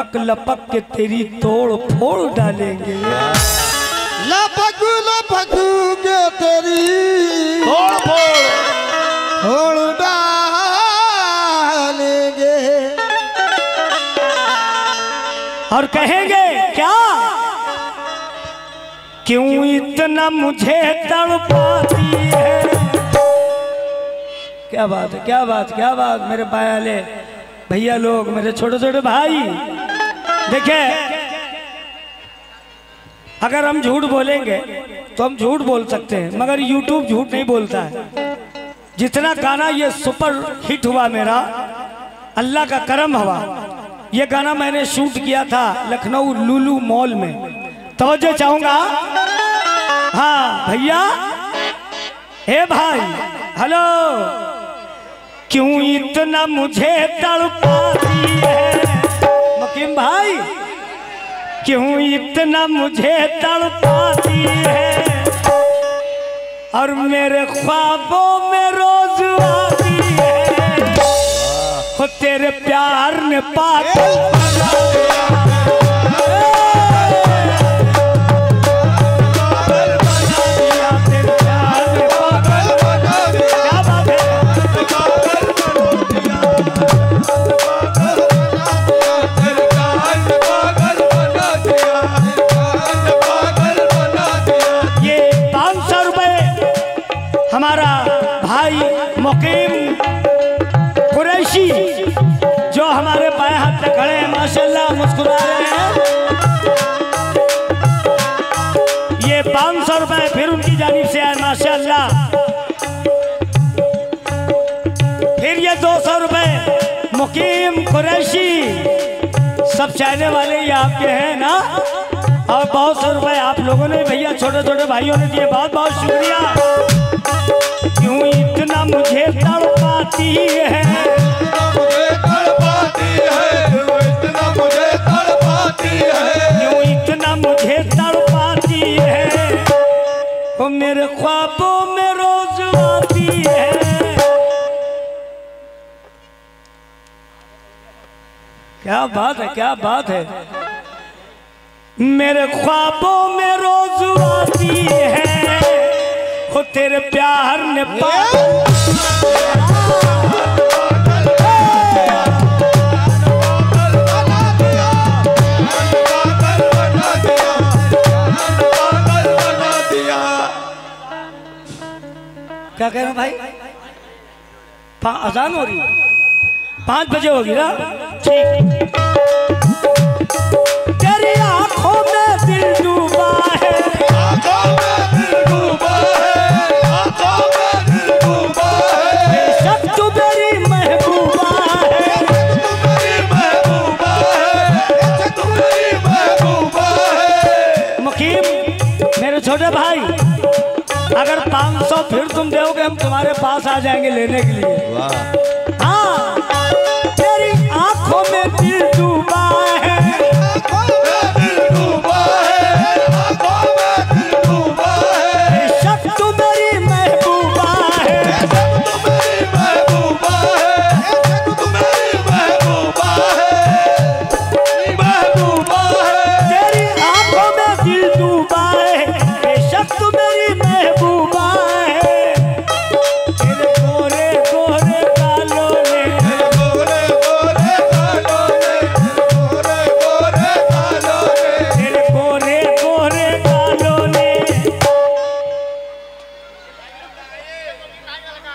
लपक लपक के तेरी तोड़ फोड़ डालेंगे। लपक लपक के तेरी फोड़ फोड़। फोड़ डालेंगे। और कहेंगे क्या? क्यों इतना मुझे तड़पाती है? क्या बात है क्या बात क्या बात मेरे पायाले भैया लोग मेरे छोटे छोटे भाई। देखिए, अगर हम झूठ बोलेंगे तो हम झूठ बोल सकते हैं, मगर यूट्यूब झूठ नहीं बोलता है। जितना गाना ये सुपर हिट हुआ मेरा, अल्लाह का करम हुआ। ये गाना मैंने शूट किया था लखनऊ लुलू मॉल में। तवज्जो चाहूँगा? हाँ भैया? हे भाई हेलो क्यों इतना मुझे तड़पाती है? मकीम भाई, क्यों इतना मुझे तड़पाती है? और मेरे ख्वाबों में रोज आती है। हो तेरे प्यार ने पागल बना रहे हैं ये पाँच सौ रुपये फिर उनकी जानिब से आए, माशाल्लाह। फिर ये दो सौ रुपये मुकीम कुरैशी। सब चाहने वाले ये आपके हैं ना? और बहुत सौ रुपए आप लोगों ने, भैया, छोटे छोटे भाइयों ने दिए। बहुत बहुत शुक्रिया। क्यों इतना मुझे तड़पाती है? क्यों इतना मुझे तड़पाती है। वो मेरे ख्वाबों में रोज आती है। क्या बात है क्या बात है। मेरे ख्वाबों में रोज आती है। वो तेरे प्यार ने पागल क्या कह रहे हैं भाई? अजान हो रही है। पाँच बजे होगी ना? ठीक तेरी आँखों में दिल डूबा है। बेशक तू मेरी महबूबा है। मुकीम मेरे छोटे भाई अगर 500 फिर तुम दोगे हम तुम्हारे पास आ जाएँगे लेने के लिए। हाँ तेरी आँखों में दिल डूबा है।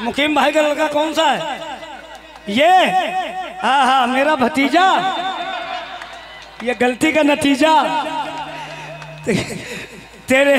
मुकीम भाई का लड़का कौन सा है? ये? हाँ हाँ मेरा भतीजा। ये गलती का नतीजा। तेरे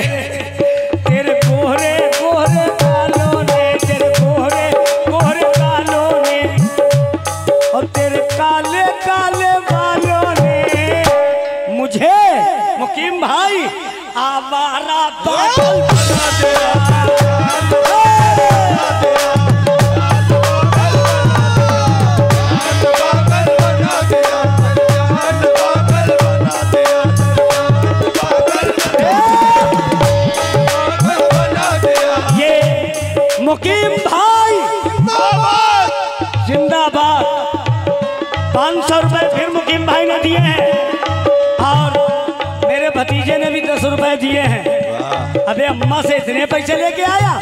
हैं। अबे अम्मा से इतने पैसे लेके आया?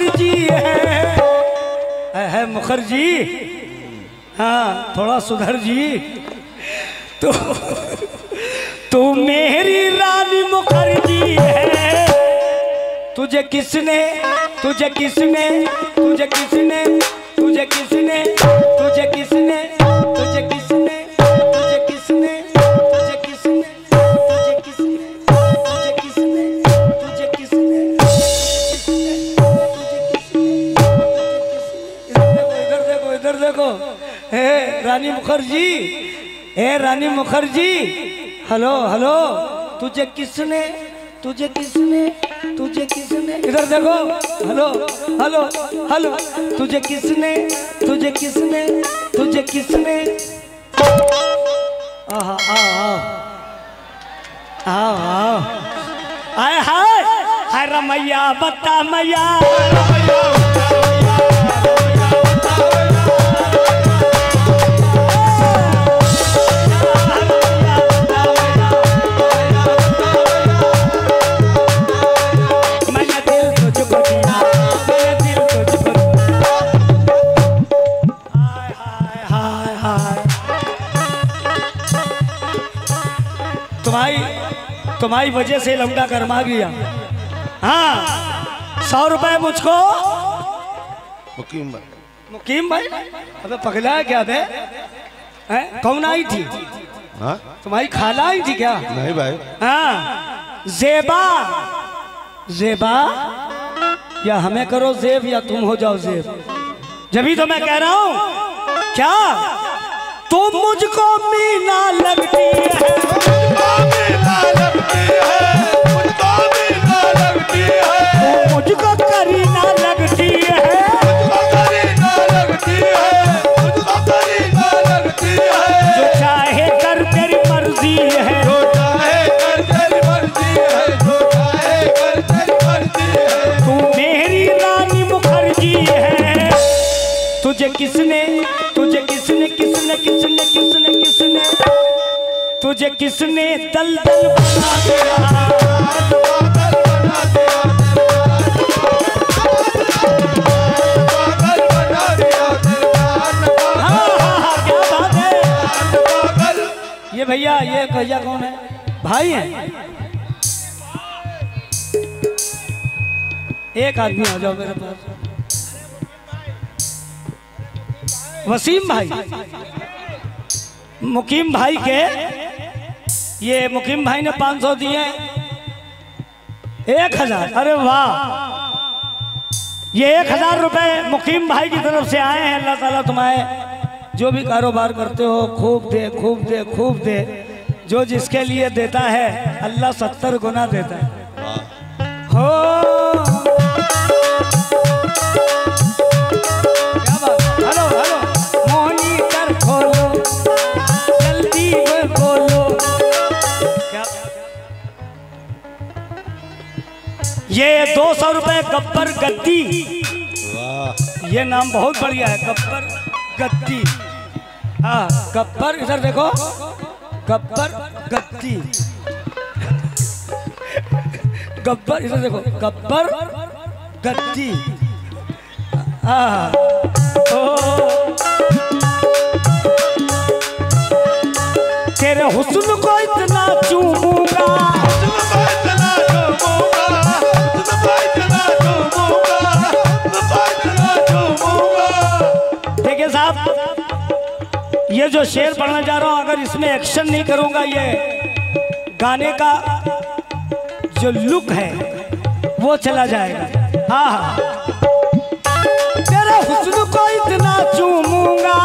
मुखर्जी है। है, मुखर्जी? हाँ थोड़ा सुधर जी। तो तू मेरी रानी मुखर्जी है। तुझे किसने तुझे किसने तुझे किसने तुझे किसने रानी मुखर्जी। हे रानी मुखर्जी। Hello hello. तुझे किसने तुझे किसने तुझे किसने? इधर देखो। Hello hello hello. तुझे किसने तुझे किसने तुझे किसने? आहा हाय हाय। हाय रमैया, बता मैया। तुम्हारी तुम्हारी वजह से लौंडा गरमा गया हाँ सौ रुपए मुझको। मुकीम भाई। मुकीम भाई अबे पगला है क्या बे? हैं? कौन आई थी? हाँ? तुम्हारी खाला आई थी क्या? नहीं भाई। हाँ जेबा। जेबा? या हमें करो जेब या तुम हो जाओ जेब। जभी तो मैं कह रहा हूँ। क्या? तुम मुझको मीना लगती है। मुझको है मुझको करीना लगती है। मुझको तेरी लगती है। किसने, तुझे किसने किसने किसने किसने किसने, तुझे किसने दल दल बना दिया? ये भैया ये भैया कौन है? भाई है? एक आदमी आ जाओ मेरे पास। वसीम भाई। मुकीम भाई के ये मुकीम भाई ने 500 दिए। एक हज़ार। अरे वाह। ये एक हज़ार रुपए मुकीम भाई की तरफ़ से आए हैं। अल्लाह ताला तुम्हारे जो भी कारोबार करते हो, खूब दे खूब दे खूब दे। जो जिसके लिए देता है, अल्लाह सत्तर गुना देता है। हो। ये नाम बहुत बढ़िया है, गब्बर गद्दी। हाँ गब्बर, इधर देखो। गब्बर गद्दी। गब्बर, इधर देखो। गब्बर गद्दी। हाँ। तेरे हुस्न को इतना चूमूँगा। ये जो शेर पढ़ना जा रहा हूँ, अगर इसमें एक्शन नहीं करूँगा ये, गाने का जो लुक है, वो चला जाएगा। हाँ हाँ। तेरे हुस्न को इतना चूमूँगा।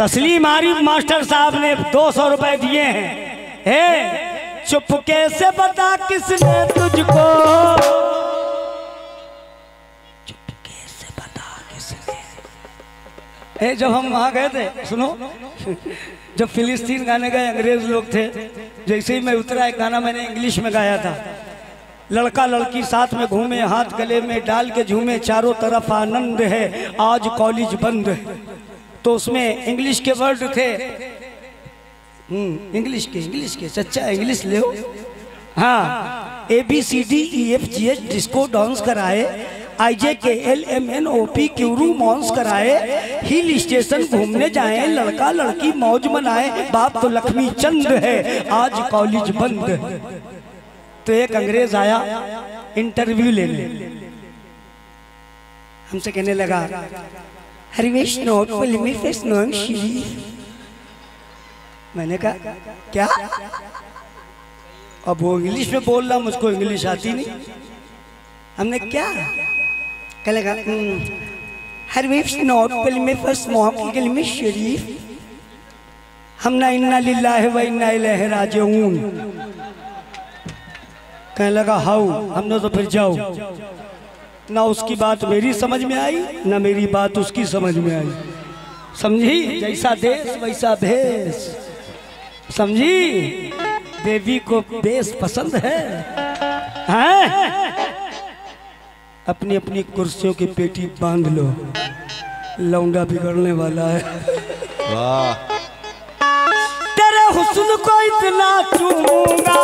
तस्लीम आरिफ मास्टर साहब ने दो सौ रुपए दिए हैं। हे, चुप कैसे बता किसने तुझको? चुपके से बता किसने? हे, जब हम वहाँ गए थे, सुनो, जब फिलिस्तीन गाने गए, अंग्रेज़ लोग थे, जैसे ही मैं उतरा, एक गाना मैंने इंग्लिश में गाया था। लड़का लड़की साथ में घूमे, हाथ गले में, डाल के झूमे, चारों तरफ़ आनंद है, आज कॉलेज बंद है। तो उसमें इंग्लिश के वर्ड थे। हम्म इंग्लिश के इंग्लिश के, सच्चा इंग्लिश ले हाँ। A B C D E F G H disco dance कराए I J K L M N O P Q R Mons कराए हिल स्टेशन घूमने जाए, लड़का लड़की मौज मनाए, बाप तो लक्ष्मी चंद है, आज कॉलेज बंद। तो एक अंग्रेज़ आया इंटरव्यू लेने। हमसे कहने लगा हरिवेश नोट फिल्मी फेस नोन मैंने कहा क्या? अब वो इंग्लिश में बोल रहा मुझको इंग्लिश आती नहीं। हमने क्या? कह लगा हरवेश नोट फिल्मी फेस मोहम्मद फिल्मी शरीफ। हम ना इन्ना लिल्लाह व इन्ना इलैहि राजिऊन। कहने लगा हाउ हमने तो फिर जाओ। ना उसकी बात मेरी समझ में आई ना मेरी बात उसकी समझ में आई। समझी? जैसा देश वैसा भेष। समझी? देवी को बेस पसंद है। हैं? अपनी अपनी कुर्सियों की पेटी बाँध लो। लौंडा बिगड़ने वाला है। वाह। तेरे हुस्न को इतना चूमूँगा।